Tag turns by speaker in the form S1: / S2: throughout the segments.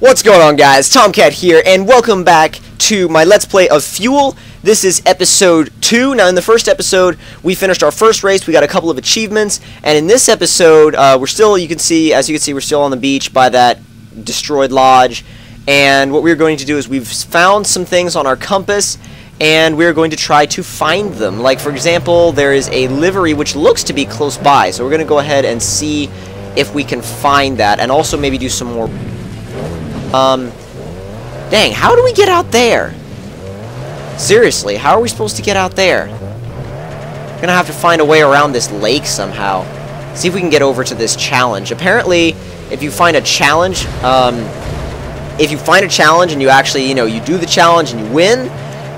S1: What's going on guys? Tomcat here and welcome back to my Let's Play of Fuel. This is episode 2. Now in the first episode we finished our first race, we got a couple of achievements, and in this episode uh, we're still, you can see, as you can see, we're still on the beach by that destroyed lodge. And what we're going to do is we've found some things on our compass and we're going to try to find them. Like for example, there is a livery which looks to be close by, so we're going to go ahead and see if we can find that and also maybe do some more um, dang, how do we get out there? Seriously, how are we supposed to get out there? We're gonna have to find a way around this lake somehow. See if we can get over to this challenge. Apparently, if you find a challenge, um, if you find a challenge and you actually, you know, you do the challenge and you win,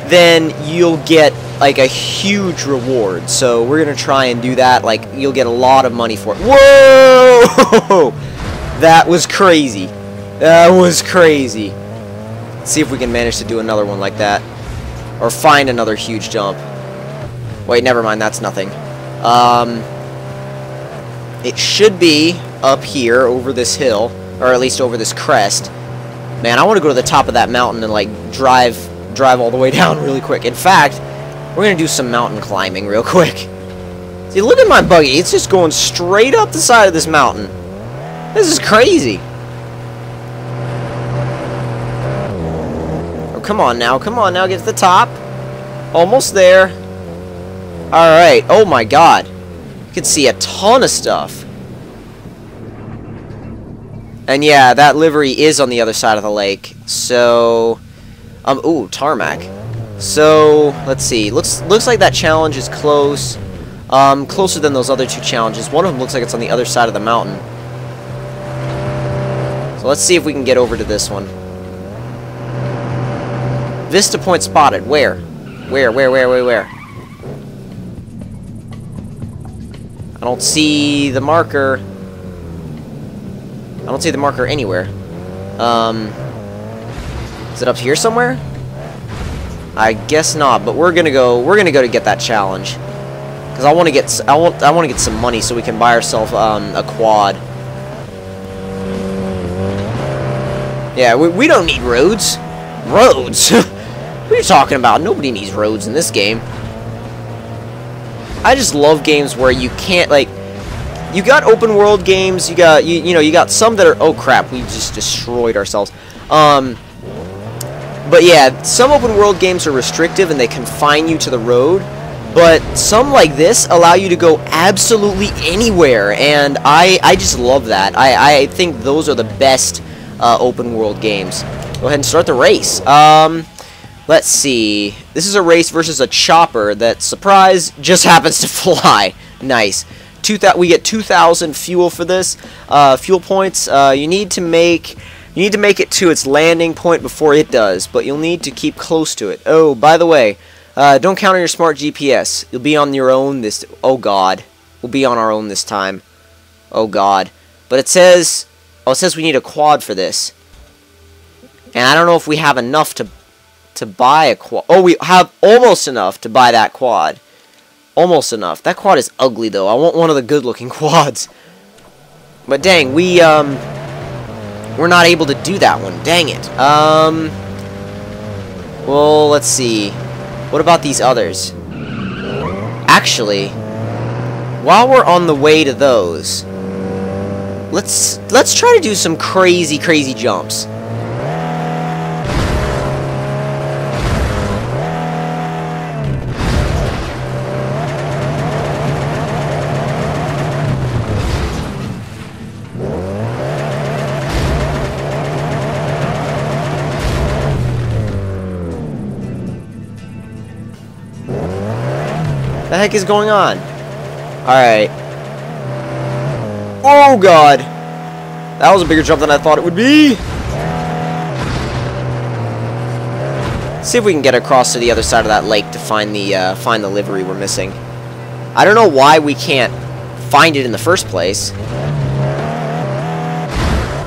S1: then you'll get like a huge reward. So we're gonna try and do that. Like you'll get a lot of money for it. Whoa! that was crazy. That was crazy. Let's see if we can manage to do another one like that. Or find another huge jump. Wait, never mind, that's nothing. Um, it should be up here over this hill, or at least over this crest. Man, I want to go to the top of that mountain and like drive drive all the way down really quick. In fact, we're going to do some mountain climbing real quick. See, look at my buggy. It's just going straight up the side of this mountain. This is crazy. Come on now. Come on now. Get to the top. Almost there. Alright. Oh my god. You can see a ton of stuff. And yeah, that livery is on the other side of the lake. So... Um, ooh, tarmac. So, let's see. Looks looks like that challenge is close. Um, closer than those other two challenges. One of them looks like it's on the other side of the mountain. So let's see if we can get over to this one. Vista point spotted. Where? Where, where, where, where, where? I don't see the marker. I don't see the marker anywhere. Um, is it up here somewhere? I guess not, but we're gonna go. We're gonna go to get that challenge because I want to get. I want. I want to get some money so we can buy ourselves um, a quad. Yeah, we, we don't need roads. Roads. You talking about? Nobody needs roads in this game. I just love games where you can't, like, you got open world games, you got, you, you know, you got some that are, oh crap, we just destroyed ourselves. Um, but yeah, some open world games are restrictive and they confine you to the road, but some like this allow you to go absolutely anywhere, and I, I just love that. I, I think those are the best uh, open world games. Go ahead and start the race. Um, Let's see. This is a race versus a chopper that, surprise, just happens to fly. Nice. Two we get 2,000 fuel for this. Uh, fuel points. Uh, you need to make you need to make it to its landing point before it does, but you'll need to keep close to it. Oh, by the way, uh, don't count on your smart GPS. You'll be on your own this. Oh God, we'll be on our own this time. Oh God, but it says oh it says we need a quad for this, and I don't know if we have enough to to buy a quad. Oh, we have almost enough to buy that quad. Almost enough. That quad is ugly, though. I want one of the good-looking quads. But dang, we, um... We're not able to do that one. Dang it. Um... Well, let's see. What about these others? Actually, while we're on the way to those, let's let's try to do some crazy, crazy jumps. Heck is going on? Alright. Oh god! That was a bigger jump than I thought it would be! See if we can get across to the other side of that lake to find the uh, find the livery we're missing. I don't know why we can't find it in the first place.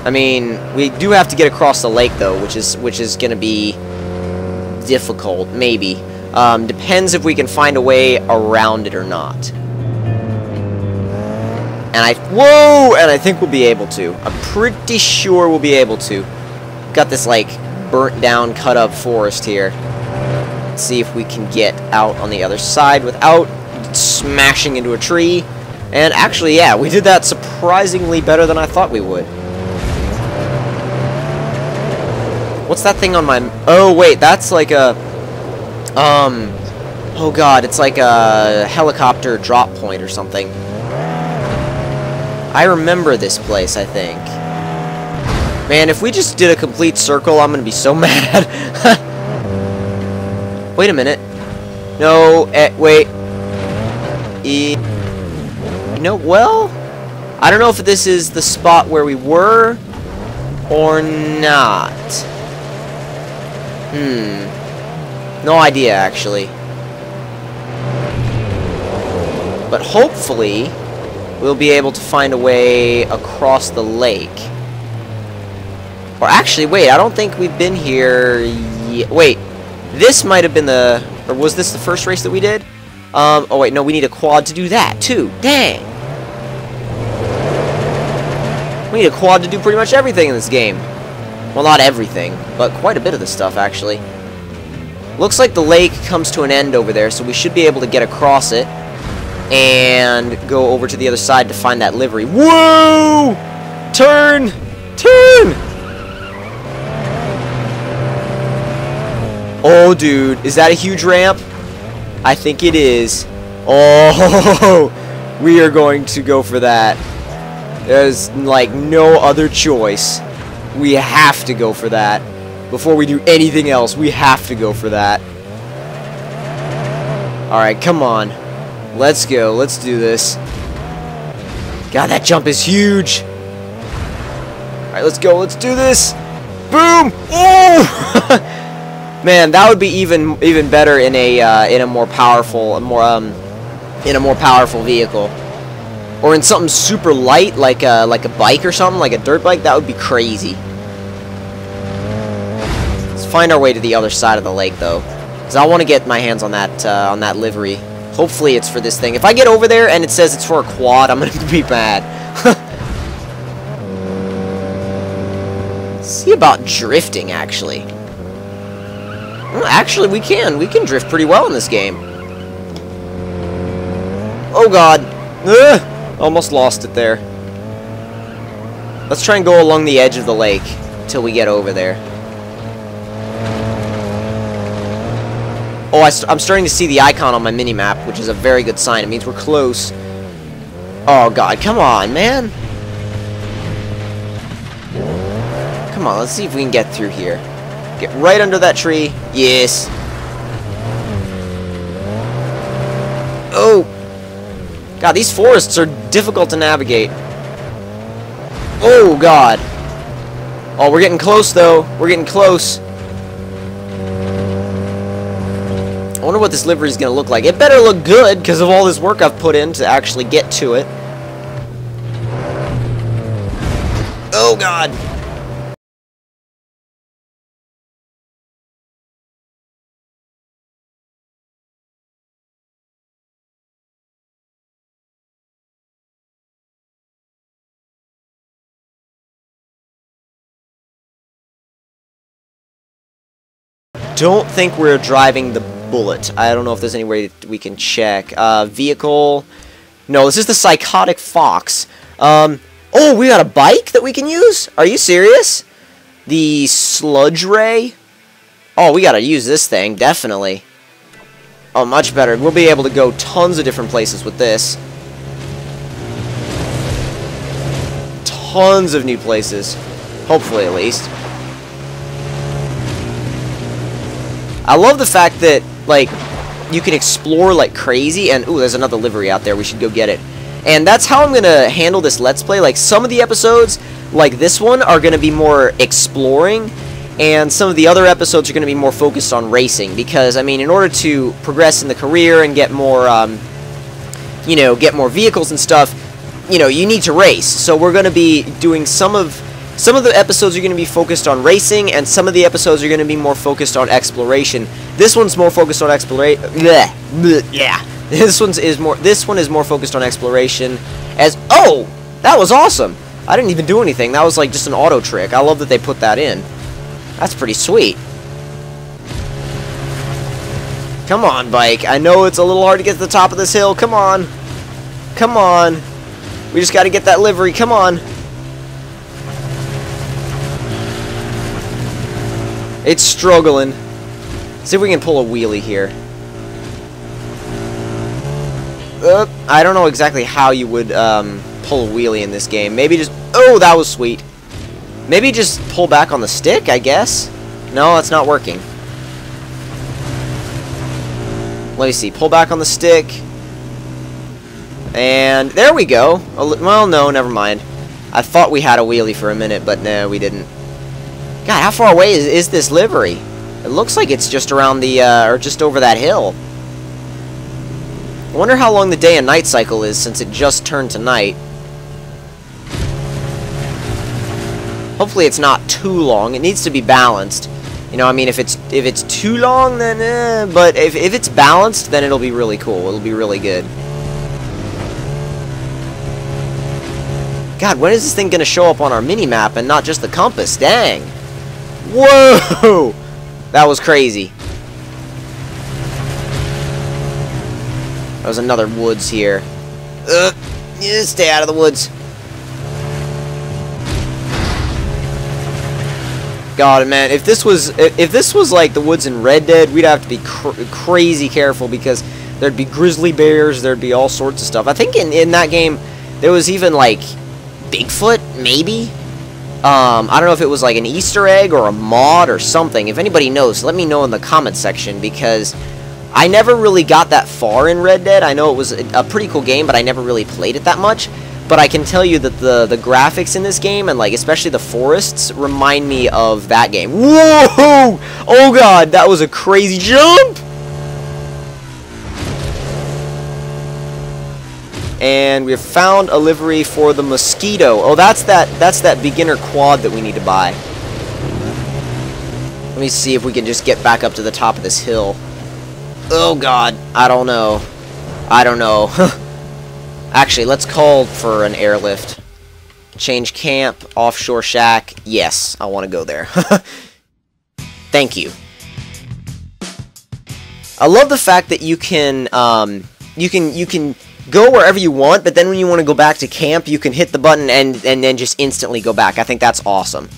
S1: I mean, we do have to get across the lake though, which is which is going to be difficult, maybe. Um, depends if we can find a way around it or not. And I, whoa, and I think we'll be able to. I'm pretty sure we'll be able to. got this, like, burnt down, cut up forest here. Let's see if we can get out on the other side without smashing into a tree. And actually, yeah, we did that surprisingly better than I thought we would. What's that thing on my... Oh, wait, that's like a... Um... Oh god, it's like a helicopter drop point or something. I remember this place, I think. Man, if we just did a complete circle, I'm gonna be so mad. wait a minute. No, eh, wait. E no, well, I don't know if this is the spot where we were or not. Hmm. No idea, actually. But hopefully, we'll be able to find a way across the lake. Or actually, wait, I don't think we've been here Wait, this might have been the... Or was this the first race that we did? Um, oh wait, no, we need a quad to do that, too. Dang! We need a quad to do pretty much everything in this game. Well, not everything, but quite a bit of the stuff, actually. Looks like the lake comes to an end over there, so we should be able to get across it and go over to the other side to find that livery. Whoa! Turn! Turn! Oh, dude. Is that a huge ramp? I think it is. Oh, we are going to go for that. There's, like, no other choice. We have to go for that. Before we do anything else, we have to go for that. Alright, come on. Let's go. Let's do this. God, that jump is huge. Alright, let's go. Let's do this. Boom! Oh! Man, that would be even even better in a uh, in a more powerful, more um, in a more powerful vehicle, or in something super light like a like a bike or something, like a dirt bike. That would be crazy. Find our way to the other side of the lake, though, because I want to get my hands on that uh, on that livery. Hopefully it's for this thing. If I get over there and it says it's for a quad, I'm going to be mad. See about drifting, actually. Well, actually, we can. We can drift pretty well in this game. Oh, God. Ugh! Almost lost it there. Let's try and go along the edge of the lake till we get over there. Oh, I st I'm starting to see the icon on my mini-map, which is a very good sign. It means we're close. Oh, God. Come on, man. Come on, let's see if we can get through here. Get right under that tree. Yes. Oh. God, these forests are difficult to navigate. Oh, God. Oh, we're getting close, though. We're getting close. I wonder what this livery is going to look like. It better look good because of all this work I've put in to actually get to it. Oh, God. don't think we're driving the bullet. I don't know if there's any way that we can check. Uh, vehicle. No, this is the Psychotic Fox. Um, oh, we got a bike that we can use? Are you serious? The Sludge Ray? Oh, we gotta use this thing, definitely. Oh, much better. We'll be able to go tons of different places with this. Tons of new places. Hopefully, at least. I love the fact that, like, you can explore like crazy, and, ooh, there's another livery out there, we should go get it. And that's how I'm going to handle this Let's Play. Like, some of the episodes, like this one, are going to be more exploring, and some of the other episodes are going to be more focused on racing, because, I mean, in order to progress in the career and get more, um, you know, get more vehicles and stuff, you know, you need to race. So we're going to be doing some of some of the episodes are going to be focused on racing, and some of the episodes are going to be more focused on exploration. This one's more focused on exploration. Yeah, this one's is more. This one is more focused on exploration. As oh, that was awesome! I didn't even do anything. That was like just an auto trick. I love that they put that in. That's pretty sweet. Come on, bike. I know it's a little hard to get to the top of this hill. Come on. Come on. We just got to get that livery. Come on. It's struggling. See if we can pull a wheelie here. Uh, I don't know exactly how you would um, pull a wheelie in this game. Maybe just... Oh, that was sweet. Maybe just pull back on the stick, I guess? No, that's not working. Let me see. Pull back on the stick. And there we go. Well, no, never mind. I thought we had a wheelie for a minute, but no, we didn't. God, how far away is, is this livery? It looks like it's just around the, uh, or just over that hill. I wonder how long the day and night cycle is since it just turned to night. Hopefully it's not too long. It needs to be balanced. You know, I mean, if it's if it's too long, then eh, but if, if it's balanced, then it'll be really cool. It'll be really good. God, when is this thing going to show up on our mini-map and not just the compass? Dang. Whoa! That was crazy. That was another woods here. Ugh. Yeah, stay out of the woods. God, man, if this was if this was like the woods in Red Dead, we'd have to be cr crazy careful because there'd be grizzly bears, there'd be all sorts of stuff. I think in in that game there was even like Bigfoot, maybe. Um, I don't know if it was like an Easter egg or a mod or something. If anybody knows, let me know in the comment section because I never really got that far in Red Dead. I know it was a, pretty cool game, but I never really played it that much. But I can tell you that the, the graphics in this game, and like especially the forests, remind me of that game. Whoa! Oh god, that was a crazy jump! And we've found a livery for the Mosquito. Oh, that's that that's that beginner quad that we need to buy. Let me see if we can just get back up to the top of this hill. Oh god, I don't know. I don't know. Actually, let's call for an airlift. Change camp, offshore shack. Yes, I want to go there. Thank you. I love the fact that you can, um, you can, you can go wherever you want, but then when you want to go back to camp, you can hit the button and, and then just instantly go back. I think that's awesome.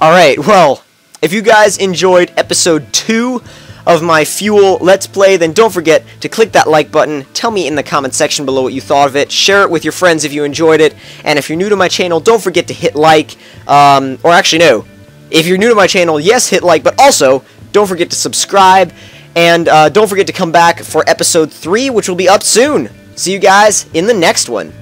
S1: Alright, well, if you guys enjoyed episode 2 of my Fuel Let's Play, then don't forget to click that like button, tell me in the comment section below what you thought of it, share it with your friends if you enjoyed it, and if you're new to my channel, don't forget to hit like, um, or actually no, if you're new to my channel, yes, hit like, but also, don't forget to subscribe, and uh, don't forget to come back for episode 3, which will be up soon. See you guys in the next one.